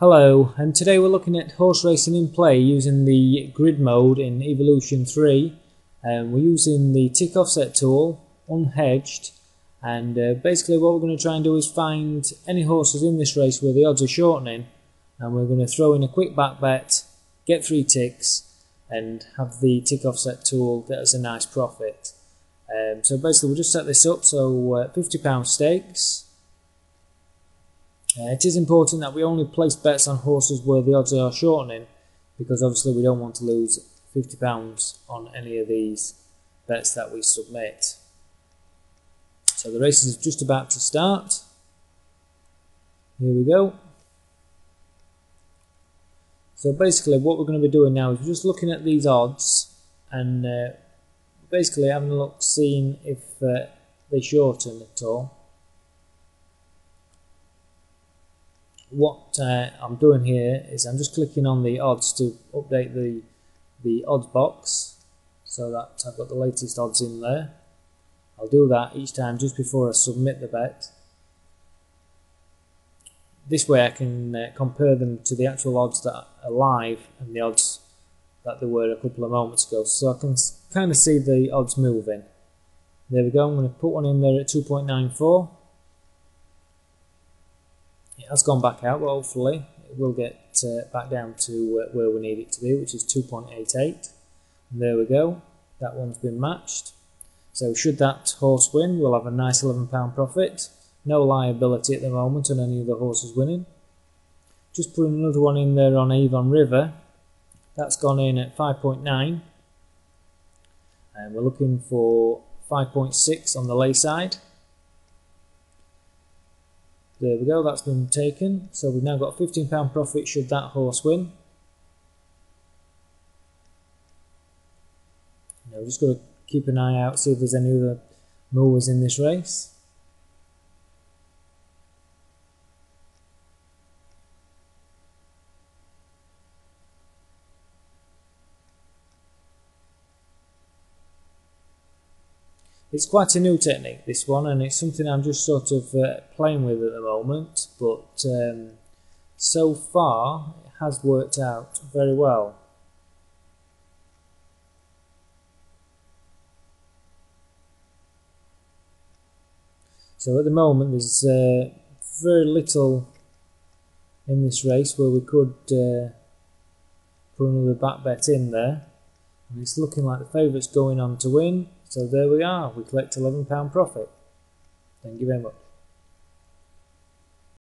Hello, and today we're looking at horse racing in play using the grid mode in Evolution 3. Um, we're using the tick offset tool, unhedged, and uh, basically what we're going to try and do is find any horses in this race where the odds are shortening, and we're going to throw in a quick back bet, get three ticks, and have the tick offset tool get us a nice profit. Um, so basically we'll just set this up, so uh, £50 stakes, uh, it is important that we only place bets on horses where the odds are shortening because obviously we don't want to lose £50 on any of these bets that we submit. So the race is just about to start. Here we go. So basically what we're going to be doing now is just looking at these odds and uh, basically having a look seeing if uh, they shorten at all. What uh, I'm doing here is I'm just clicking on the odds to update the the odds box so that I've got the latest odds in there. I'll do that each time just before I submit the bet. This way I can uh, compare them to the actual odds that are live and the odds that there were a couple of moments ago so I can kind of see the odds moving. There we go, I'm going to put one in there at 2.94 it has gone back out, but hopefully it will get uh, back down to uh, where we need it to be, which is 2.88. And there we go, that one's been matched. So should that horse win, we'll have a nice £11 profit. No liability at the moment on any of the horses winning. Just put another one in there on Avon River. That's gone in at 5.9. And we're looking for 5.6 on the lay side. There we go, that's been taken. So we've now got a £15 profit should that horse win. Now we've just got to keep an eye out, see if there's any other movers in this race. It's quite a new technique, this one, and it's something I'm just sort of uh, playing with at the moment, but um, so far it has worked out very well. So at the moment there's uh, very little in this race where we could uh, put another back bet in there. And it's looking like the favourite's going on to win. So there we are, we collect £11 profit. Thank you very much.